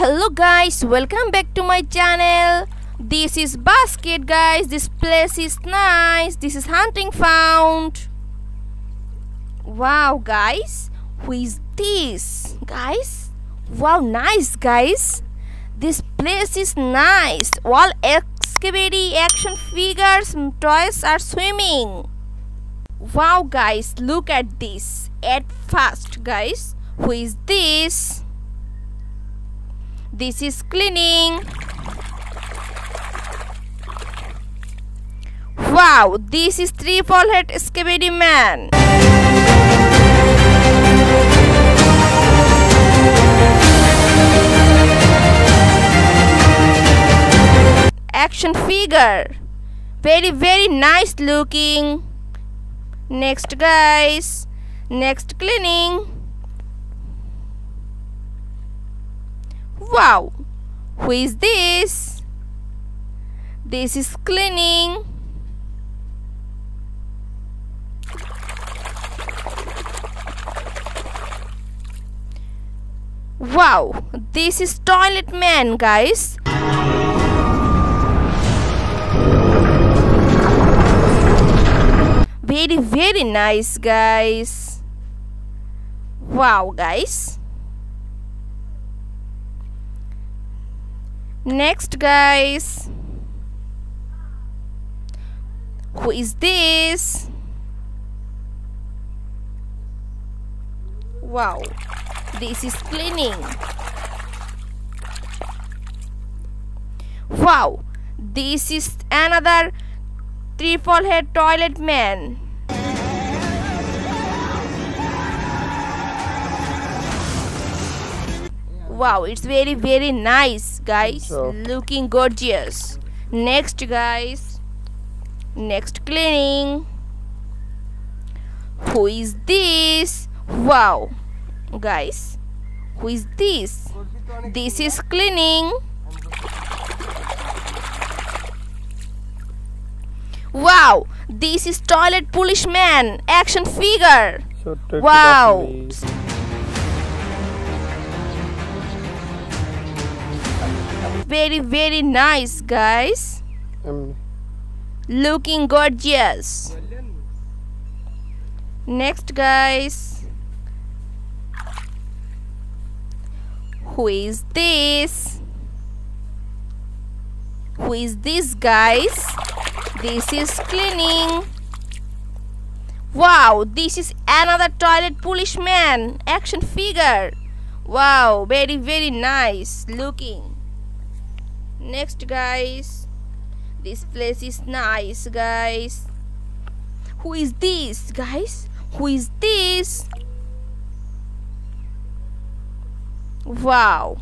hello guys welcome back to my channel. This is basket guys. This place is nice. This is hunting found. Wow guys. Who is this? Guys? Wow nice guys. This place is nice. All excavating action figures toys are swimming. Wow guys. Look at this. At first guys. Who is this this is cleaning. Wow this is triple head scabby man. Action figure. Very very nice looking. Next guys. Next cleaning wow. Who is this? This is cleaning. Wow. This is toilet man guys. Very very nice guys. Wow guys next guys. Who is this? Wow. This is cleaning. Wow. This is another triple head toilet man. Wow it's very very nice guys So- looking gorgeous. Next guys. Next cleaning. Who is this? Wow. Guys who is this? This is cleaning. Wow. This is toilet policeman action figure. So take it Wow. Very very nice guys. Um, looking gorgeous. Next guys. Who is this? Who is this guys? This is cleaning. Wow this is another toilet policeman action figure. Wow very very nice looking next guys. This place is nice guys. Who is this guys? Who is this? Wow.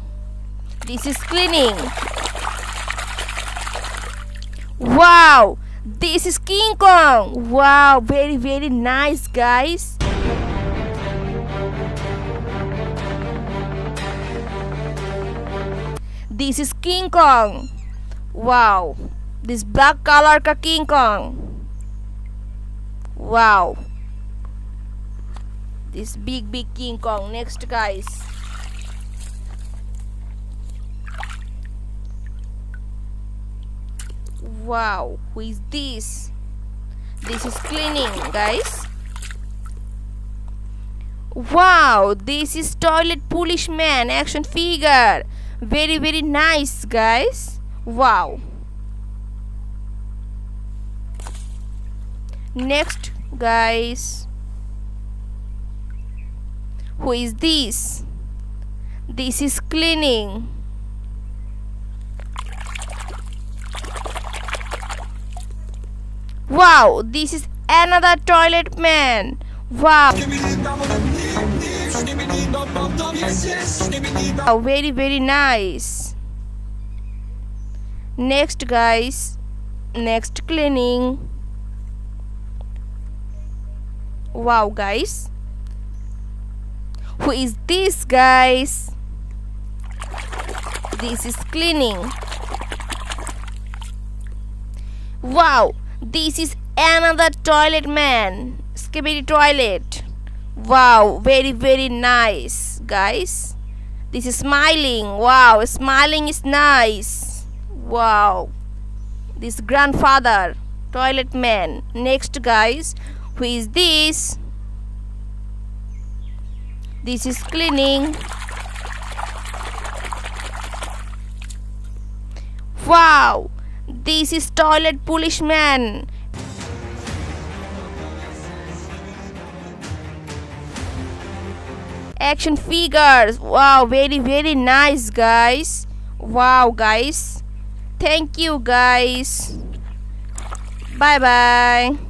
This is cleaning. Wow. This is king kong. Wow. Very very nice guys this is king kong. Wow. This black color ka king kong. Wow. This big big king kong. Next guys. Wow. Who is this? This is cleaning guys. Wow. This is toilet polish man. Action figure very very nice guys. Wow. Next guys. Who is this? This is cleaning. Wow this is another toilet man. Wow Wow, very very nice. Next guys. Next cleaning. Wow guys. Who is this guys? This is cleaning. Wow this is another toilet man. Skibidi toilet wow very very nice guys. This is smiling. Wow smiling is nice. Wow. This grandfather toilet man. Next guys. Who is this? This is cleaning. Wow this is toilet policeman action figures. Wow very very nice guys. Wow guys. Thank you guys. Bye bye